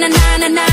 na na na na